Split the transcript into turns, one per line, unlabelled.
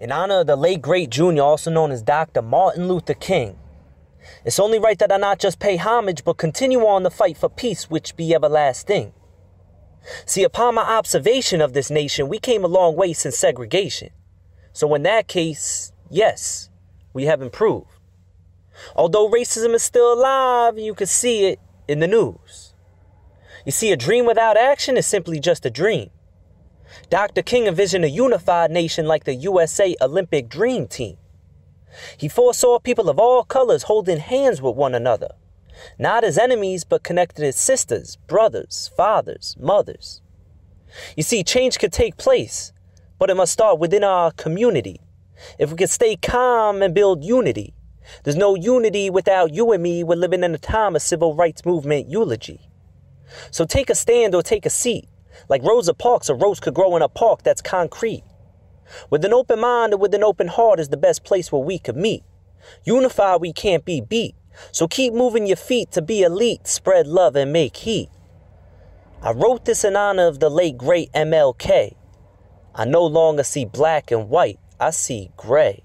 in honor of the late great junior, also known as Dr. Martin Luther King. It's only right that I not just pay homage, but continue on the fight for peace, which be everlasting. See, upon my observation of this nation, we came a long way since segregation. So, in that case, yes, we have improved. Although racism is still alive, you can see it in the news. You see, a dream without action is simply just a dream. Dr. King envisioned a unified nation like the USA Olympic Dream Team. He foresaw people of all colors holding hands with one another, not as enemies, but connected as sisters, brothers, fathers, mothers. You see, change could take place, but it must start within our community. If we could stay calm and build unity, there's no unity without you and me. We're living in a time of civil rights movement eulogy. So take a stand or take a seat. Like Rosa Parks, a rose could grow in a park that's concrete. With an open mind and with an open heart is the best place where we could meet. Unified, we can't be beat. So keep moving your feet to be elite, spread love and make heat. I wrote this in honor of the late great MLK. I no longer see black and white, I see gray.